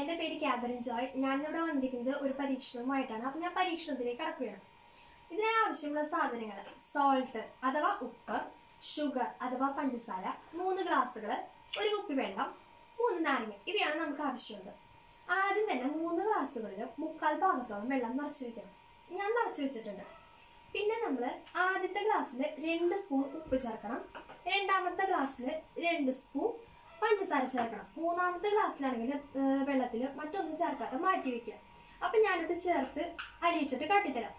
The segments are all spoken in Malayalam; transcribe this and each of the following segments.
എന്റെ പേര് കാതറിൻ ജോയ്. ഞാനിവിടെ വന്നിരിക്കുന്നത് ഒരു പരീക്ഷണവുമായിട്ടാണ്. അപ്പം ഞാൻ പരീക്ഷണത്തിലേക്ക് കടക്കുകയാണ്. ഇതിനായി ആവശ്യമുള്ള സാധനങ്ങൾ സോൾട്ട് അഥവാ ഉപ്പ് ഷുഗർ അഥവാ പഞ്ചസാര മൂന്ന് ഗ്ലാസ്സുകൾ ഒരു കുപ്പി വെള്ളം മൂന്ന് നാരങ്ങ ഇവയാണ് നമുക്ക് ആവശ്യമുള്ളത്. ആദ്യം തന്നെ മൂന്ന് ഗ്ലാസ്സുകളിൽ മുക്കാൽ ഭാഗത്തോളം വെള്ളം നിറച്ച് വെക്കണം. ഞാൻ നിറച്ച് വെച്ചിട്ടുണ്ട്. പിന്നെ നമ്മൾ ആദ്യത്തെ ഗ്ലാസ്സിൽ രണ്ട് സ്പൂൺ ഉപ്പ് ചേർക്കണം. രണ്ടാമത്തെ ഗ്ലാസ്സിൽ രണ്ട് സ്പൂൺ പഞ്ചസാര ചേർക്കണം. മൂന്നാമത്തെ ഗ്ലാസ്സിലാണെങ്കിൽ വെള്ളത്തിൽ മറ്റൊന്നും ചേർക്കാതെ മാറ്റി വെക്കുക. അപ്പം ഞാനത് ചേർത്ത് അരിയിച്ചിട്ട് കാട്ടിത്തരാം.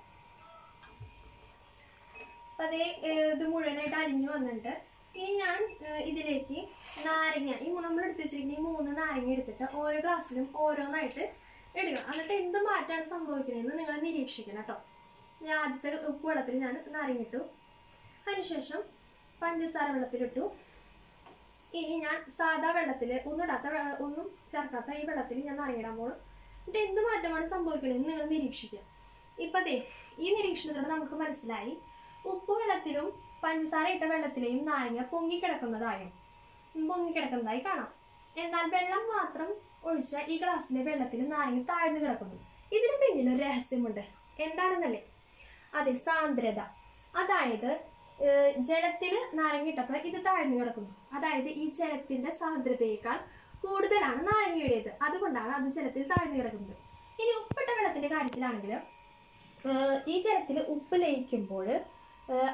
അപ്പം അതേ ഇത് മുഴുവനായിട്ട് അരിഞ്ഞു വന്നിട്ട് ഇനി ഞാൻ ഇതിലേക്ക് നാരങ്ങ ഈ നമ്മൾ എടുത്ത് വെച്ചിരിക്കുന്ന മൂന്ന് നാരങ്ങ എടുത്തിട്ട് ഓരോ ഗ്ലാസ്സിലും ഓരോന്നായിട്ട് ഇടുക. എന്നിട്ട് എന്ത് മാറ്റാണ് സംഭവിക്കണതെന്ന് നിങ്ങൾ നിരീക്ഷിക്കണം കേട്ടോ. ഞാൻ ആദ്യത്തെ ഉപ്പ് വെള്ളത്തിൽ ഞാൻ നാരങ്ങ ഇട്ടു. അതിനുശേഷം പഞ്ചസാര വെള്ളത്തിലിട്ടു. ഇനി ഞാൻ സാധാ വെള്ളത്തിൽ ഒന്നും ഇടാത്ത ഒന്നും ചേർക്കാത്ത ഈ വെള്ളത്തിൽ ഞാൻ നിറയിടാൻ പോകും എന്നിട്ട് എന്ത് മാറ്റമാണ് സംഭവിക്കണമെന്ന് നിങ്ങൾ നിരീക്ഷിക്കുക. ഇപ്പം അതെ ഈ നിരീക്ഷണത്തിലൂടെ നമുക്ക് മനസ്സിലായി ഉപ്പ് വെള്ളത്തിലും പഞ്ചസാര ഇട്ട വെള്ളത്തിലെയും നാരങ്ങ പൊങ്ങിക്കിടക്കുന്നതായും പൊങ്ങിക്കിടക്കുന്നതായി കാണാം. എന്നാൽ വെള്ളം മാത്രം ഒഴിച്ച ഈ ഗ്ലാസ്സിലെ വെള്ളത്തിൽ നാരങ്ങ താഴ്ന്നു കിടക്കുന്നു. ഇതിന് പിന്നിൽ ഒരു രഹസ്യമുണ്ട്. എന്താണെന്നല്ലേ? അതെ സാന്ദ്രത. അതായത് ഏഹ്, നാരങ്ങയിട്ടപ്പോൾ ഇത് താഴ്ന്നു കിടക്കുന്നു. അതായത് ഈ ജലത്തിന്റെ സാന്ദ്രതയേക്കാൾ കൂടുതലാണ് നാരങ്ങയുടേത്. അതുകൊണ്ടാണ് അത് ജലത്തിൽ താഴ്ന്നു കിടക്കുന്നത്. ഇനി ഉപ്പിട്ട വെള്ളത്തിന്റെ കാര്യത്തിലാണെങ്കിൽ ഈ ജലത്തിൽ ഉപ്പ് ലയിക്കുമ്പോൾ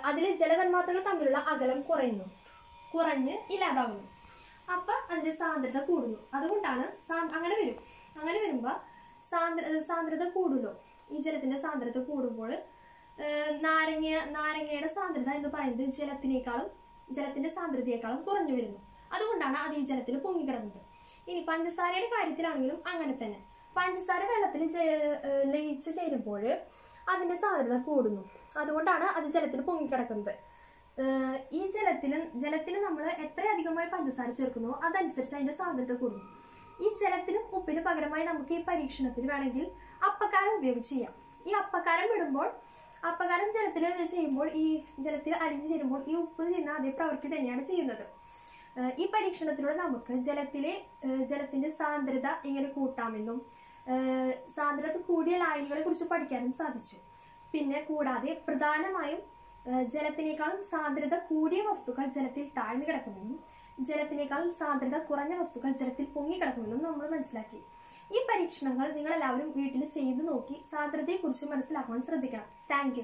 അതിൽ ജലതന്മാത്രകൾ തമ്മിലുള്ള അകലം കുറയുന്നു. കുറഞ്ഞ് ഇല്ലാതാവുന്നു. അപ്പം അതിന്റെ സാന്ദ്രത കൂടുന്നു. അതുകൊണ്ടാണ് അങ്ങനെ വരും. അങ്ങനെ വരുമ്പോൾ സാന്ദ്ര സാന്ദ്രത കൂടുമല്ലോ ഈ ജലത്തിന്റെ സാന്ദ്രത കൂടുമ്പോൾ നാരങ്ങ നാരങ്ങയുടെ സാന്ദ്രത എന്ന് പറയുന്നത് ജലത്തിനേക്കാളും ജലത്തിന്റെ സാന്ദ്രതയേക്കാളും കുറഞ്ഞു വരുന്നു. അതുകൊണ്ടാണ് അത് ഈ ജലത്തിൽ പൊങ്ങിക്കിടന്നത്. ഇനി പഞ്ചസാരയുടെ കാര്യത്തിലാണെങ്കിലും അങ്ങനെ തന്നെ. പഞ്ചസാര വെള്ളത്തിൽ ലയിച്ചു ചേരുമ്പോൾ അതിന്റെ സാന്ദ്രത കൂടുന്നു. അതുകൊണ്ടാണ് അത് ജലത്തിൽ പൊങ്ങിക്കിടക്കുന്നത്. കിടക്കുന്നത് ഈ ജലത്തിന് ജലത്തിന് നമ്മൾ എത്രയധികമായി പഞ്ചസാര ചേർക്കുന്നോ അതനുസരിച്ച് അതിന്റെ സാന്ദ്രത കൂടുന്നു. ഈ ജലത്തിനും ഉപ്പിന് പകരമായി നമുക്ക് ഈ പരീക്ഷണത്തിൽ വേണമെങ്കിൽ അപ്പക്കാരം ഉപയോഗിച്ച് ചെയ്യാം. ഈ അപ്പക്കാരം ഇടുമ്പോൾ അപ്പക്കാരം ജലത്തിൽ ചെയ്യുമ്പോൾ ഈ ജലത്തിൽ അലിഞ്ഞു ചേരുമ്പോൾ ഈ ഉപ്പ് ചെയ്യുന്ന അതേ പ്രവൃത്തി തന്നെയാണ് ചെയ്യുന്നത്. ഈ പരീക്ഷണത്തിലൂടെ നമുക്ക് ജലത്തിലെ ജലത്തിന്റെ സാന്ദ്രത എങ്ങനെ കൂട്ടാമെന്നും സാന്ദ്രത കൂടിയ ലായനികളെ കുറിച്ച് പഠിക്കാനും സാധിച്ചു. പിന്നെ കൂടാതെ പ്രധാനമായും ജലത്തിനേക്കാളും സാന്ദ്രത കൂടിയ വസ്തുക്കൾ ജലത്തിൽ താഴ്ന്നു കിടക്കുമെന്നും ജലത്തിനേക്കാളും സാന്ദ്രത കുറഞ്ഞ വസ്തുക്കൾ ജലത്തിൽ പൊങ്ങിക്കിടക്കുമെന്നും നമ്മൾ മനസ്സിലാക്കി. ഈ പരീക്ഷണങ്ങൾ നിങ്ങൾ എല്ലാവരും വീട്ടിൽ ചെയ്തു നോക്കി സാന്ദ്രതയെക്കുറിച്ച് മനസ്സിലാക്കാൻ ശ്രദ്ധിക്കണം. താങ്ക്